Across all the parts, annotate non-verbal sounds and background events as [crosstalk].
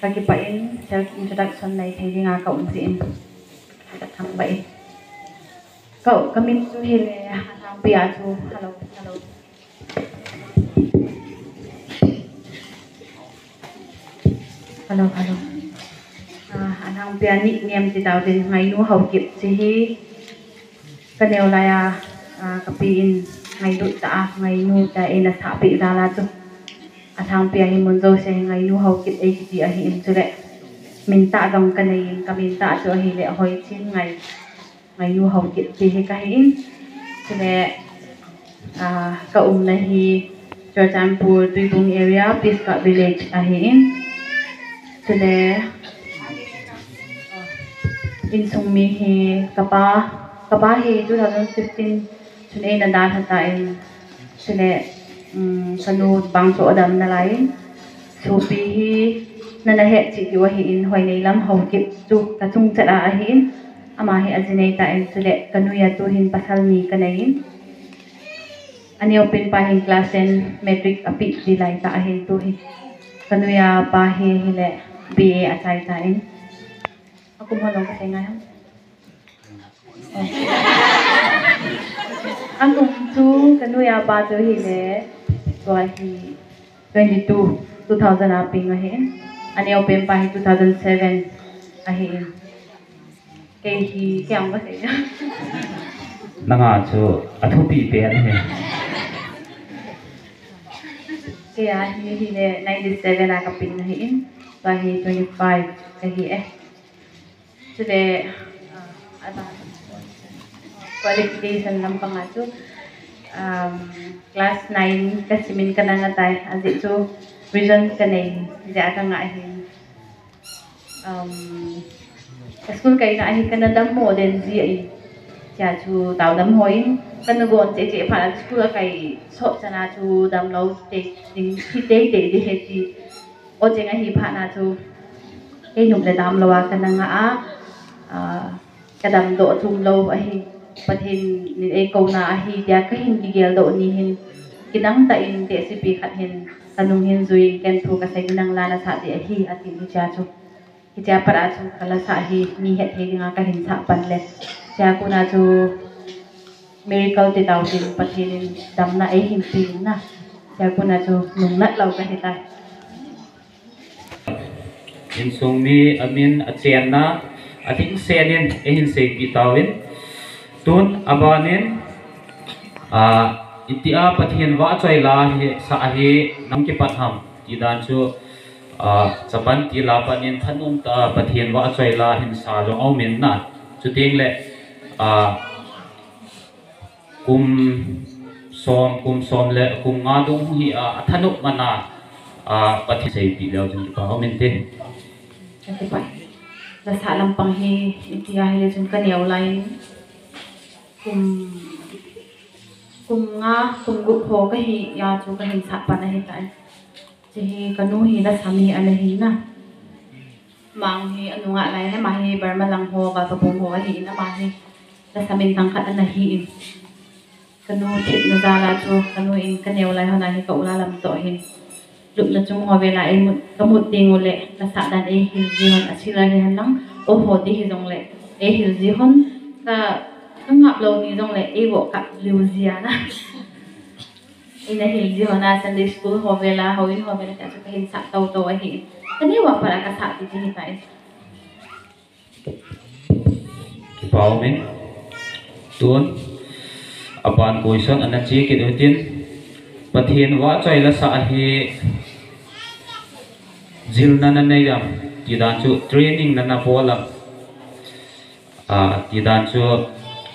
kaki pa in self introduction này thì à cậu diện đặt thằng bảy. Cậu kami tu hi le thằng bia tu hello hello. Hello hello. À anh thằng bia nickname thì tao thì ngày nu hậu kịp thì hi. Cái nêu lại à, à kapi in. Ngày đội ta ngày nu ta in là thả bị ra là tu athang pia hi mun zo se ngai nu ho kit ei ti a hi in chule min ta dong ka nei ka min ta chu hi le hoi chin ngai ngai nu ho kit ti hi ka hi in chule a ka um na hi Chorchanpur Tuibung area Piska village a hi in. Chule in sung mi hi kapa kapa hi 2015 chune na dan hata in chule sanu bang so adam na lai so pi hi na na he chi wa hi in hoi nei lam ho ki chu ta chung cha a hi in ama hi ajinei ta en chule kanu ya tu hin pasal ni kanai in ani open pa hin class en metric api di lai ta hi tu hi kanu ya pa hi hi le ba achai ta in aku mau dong kasi ngayon ang kung tu kanu ya pa tu hi le so hi 22 2000 aping ahin ani open pa hi 2007 ahin kay hi kaya mo sa inyo nga chu athu pi pe ne kaya hi hi ne 97 akapin na hin pa hi 25 kay hi eh so de uh, qualification lang pa nga so um, class 9 kasi min ka na nga tayo As it so reason ka na yun hindi ka nga ahin um, sa school kayo na ahin ka na dam mo then zi ay siya chu tao dam hoy yun. na gon che che school kay so sa na chu dam lo ding hi te te di he o che nga hipa na chu kay nung na dam lo ka na nga ah. uh, kadam do chung lo ahin pathin ni e ko na hi dia ka hin gigel do ni hin. Kinang ta in te si pi khat hin, tanung hin zui ken thu ka sai nang la sa de hi atin ni cha chu. Hi cha para chu kala sa hi ni het he nga ka hin sa pan le. Cha ku na chu, miracle ti tau tin pathin dam na e hin pi na. Cha ku na chu, nung nat lau ka hi ta in sung mi amin, a chen na. A ting senin e hin se pi tawin tun abanin a itia pathian wa chai la he sa he nam ki patham ti dan chu à, a chapan ti la panin thanum ta pathian wa chai la hin sa jo au min na chu ting le a à, kum som kum som le kum nga dung hi a thanuk mana a pathi sei pi lo jung pa au min te Kasi pa, nasa lampang hi, itiyahin yung kanyaw lain, cùng cùng nga cùng gục hồ cái hi ya à, chú cái hình sạp bàn này tại. Chỉ hi cái nu hi là sami anh hi na mang hi anh nga này na ma hi bar malang ho ba pa hồ cái hi na mang hi la samin tăng khát anh hi cái nu thịt nó ra là chú, cái nu in cái nhiều lại hôm nay hi cậu la làm tội hi lúc là chúng họ về lại một có một tiền ngồi lệ, là sạp đàn ấy hi gì hơn ở chỉ là hi lắm. Ô hồ thì hi dòng lệ ấy hi gì hơn là nó ngập lâu ni dòng lệ ấy bộ cặp liu zia na ina hi gì hơn na Sunday school là họ họ về là cả cái hình xã tàu tàu ấy hi ว่า para xã thì chỉ hiện tại Pau min tuan apan kuison anak ci ki dutin pathian wa chai la sa hi zil na na nei ram ti dan chu training na na bola a ti dan chu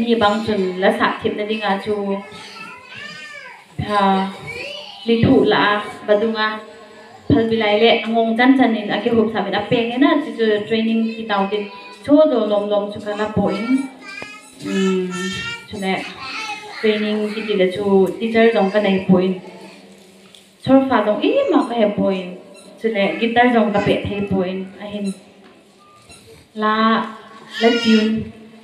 มีบางส่วนและสาทิพนาดิงาชูค่ะลิถูละบดุงาพัลบิไลเละงงจันจันนินอาเกหุบสามินอเปงเนนะจิจูเทรนนิ่งที่ดาวดินชั่วโดลมลมชุกละปอยอืมชุนเนเทรนนิ่งที่ดิละชูทีเจอจงกันในปอยชอบฟาดงอีมาก็เห็นปอยชุนเนกีตาร์จงกับเปะเทปอยอะเห็นละและจิว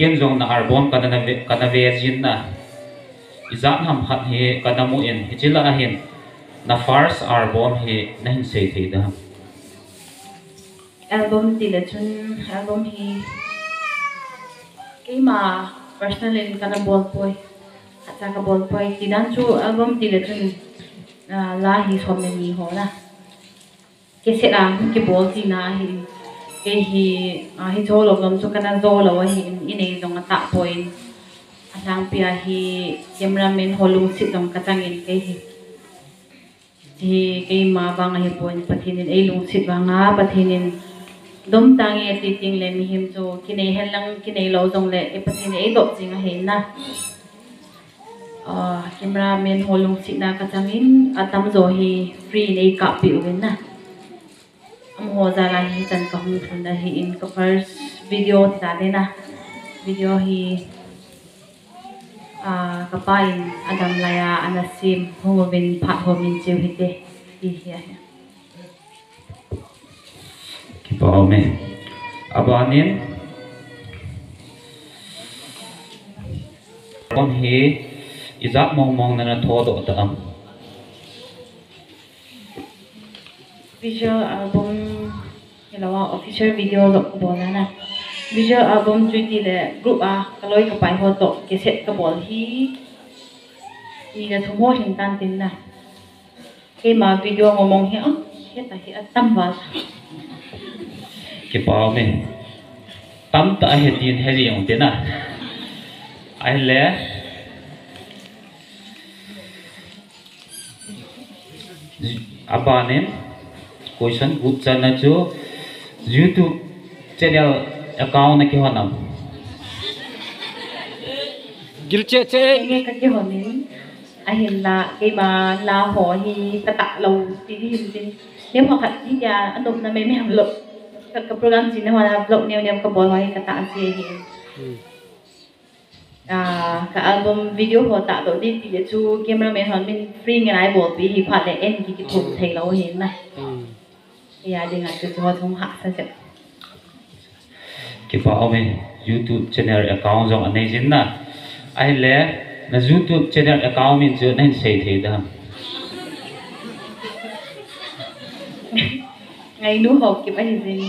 ken jong na arbom kana na kana ve jin na izan ham khat he kana mu in hichila là na first album hi na hin sei thei da album ti le chun album hi cái mà personal in kana bol poi acha ka bol poi ti dan chu album ti le chun ah, la hi som ne ni ho na ke se la ke bol ti na hi ke hi a hi zo lo lom so kana zo lo wa hi in nei dong ta point asang pia hi cameraman holung sit dong ka changin ke hi. Thì cái mà vang hi pon pathinin ei lung sit á patinin dom tangi ti ting le mi him chu kinai hen lang kinai lo jong le e pathin ei dop a he na. A cameraman holung sit na ka changin atam zo hi free nei ka pi uwen na am ho za la hi chan ka hung thun da hi in ka first video ta de na video hi à kapain adam laya anasim homovin phat homin chiu hite hi hi ki pau me abanin kon hi izak mong mong na na tho do ta am visual album hilawa official video lo ko bola na visual album chui le group a kaloi ka pai ho to cassette ka bol hi ni na thumo hin tan tin na ke ma video ngomong hi a he ta hi atam ba ke pa me tam ta he tin he ri ong te na ai le abanin question group chana chu youtube channel account na ki honam Gilce ce nghe cái cái hồi mình ai hiện là cái mà là họ thì ta tạ lâu thì đi hình tin nếu họ khách đi ra anh đụng là mấy mấy hàng lộc các cái program gì nó là lộc nhiều nhiều cái bộ hoa cái tạ gì hiện à cái album video họ tạ tổ đi thì chú cameraman họ mình free ngày nay bộ bị thì phát để em cái cái thuộc thầy lâu hiện này thì à đi ngặt từ cho thông hạ sao chứ ki pau me youtube channel account jong anei jin na ai le na youtube channel account min chu na hin sei the da [laughs] ngày nú học kịp anh gì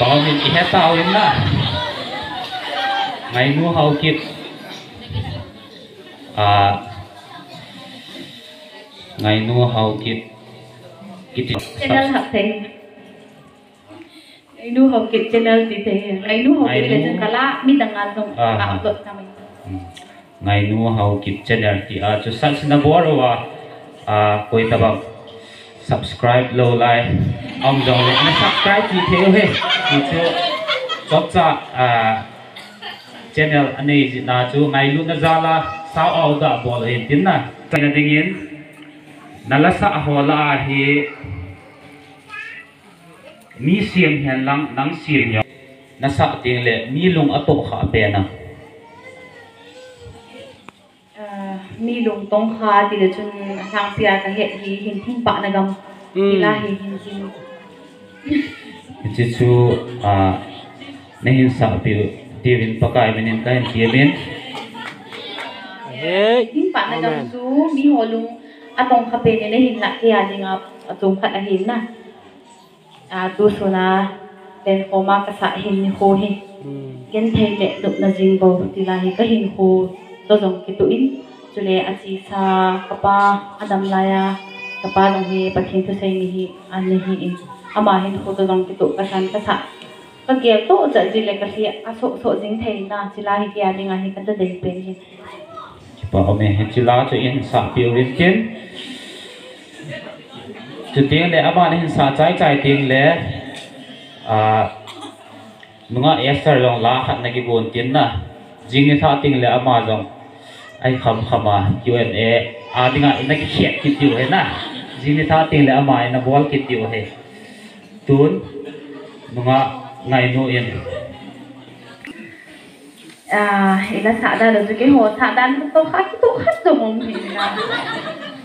pau min i he tao in na ngai nu hau kip a ngai nu hau kip channel học thầy ngày nú học kịp channel thì thầy ngày nú học kịp là chân lá mi À, à à. luật cho mình. Ngai nu hau kip channel ti a chu san sina bor wa a koi tabang subscribe lo lai om jong le na subscribe ti theo he ti chu chok cha a channel anei ji na chu ngai lu na zala sao au da bol hin tin na na dingin nalasa hola hi mi siam hian lang nang siam yo nasa ting le mi lung ato kha pe na à mi lùng tông kha thì là chân sang pia cái hệ thì hình thinh bạn là gầm thì là hình hình hình chi chu a ne hin sa pi ti vin pakai menin kain ti men Hey thinh bạn là gầm Amen. chú mi hồ lùng à tông kha pe này hình lại cái gì ngập à tông khát là hình na à tu số na tên hồ ma cái sa hình hồ hình gen thei le duk na jing bo ti la hi ka hin ho to jong ki tu in. Chule a chi sa kapa adam laya kapa dong hi pathin tu sei ni hi an ni hi. In ama hin ko to dong ki to ka san ka sa ka gel to cha ji le ka hi a so so jing thei na chila hi kya ding a hi ka da dei pe hi pa ome he chila cho in sa piu rin kin chu ting le ama ne hin sa chai chai ting le a nunga esther long la khat na ki bon tin na jing ni tha ting le ama jong ai kham khama Q&A a dinga ina ki khet ki tiu à. Na jing ni tha được le ama ina bol ki tiu he tun nunga rồi no in à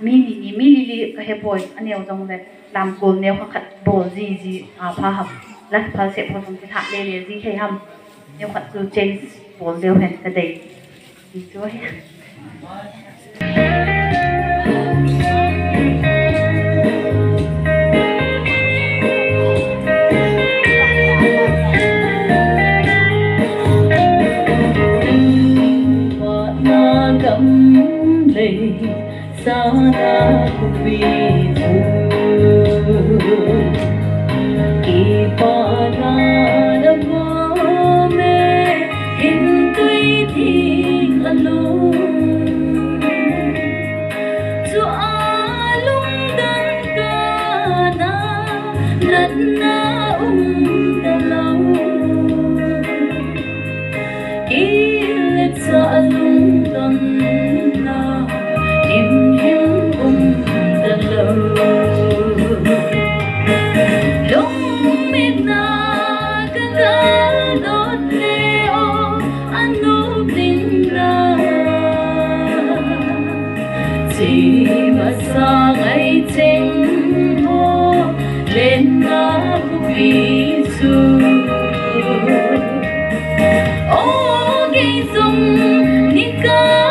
mi ni ni mi li li ka he boy anh yêu dong le lam ko neo ka khat bo ji ji a pha hab la phal se ho dong ti tha le le ji he ham neo khat chu change bo leo hen ka dei ji chu he dung ni cơ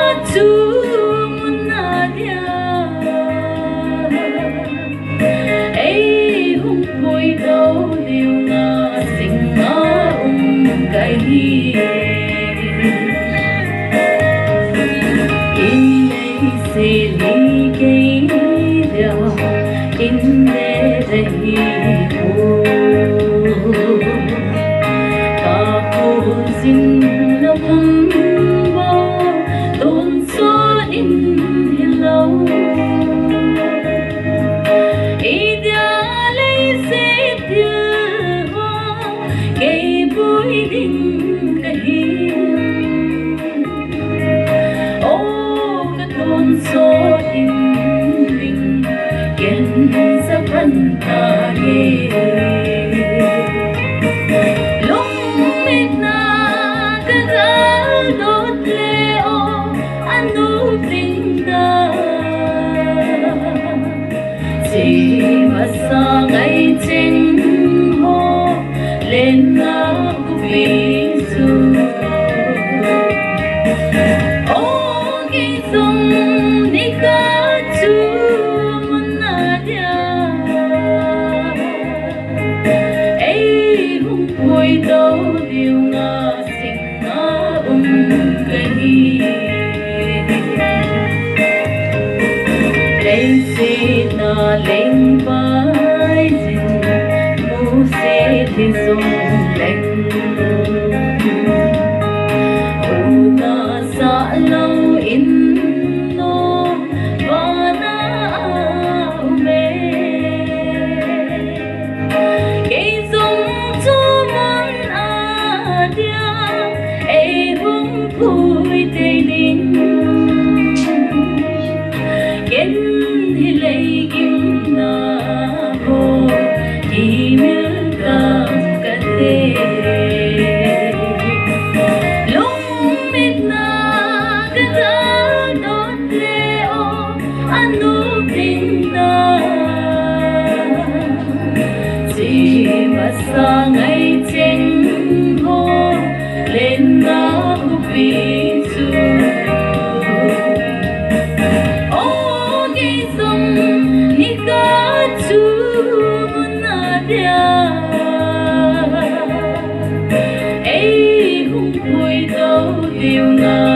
बस invade você que somos. you know.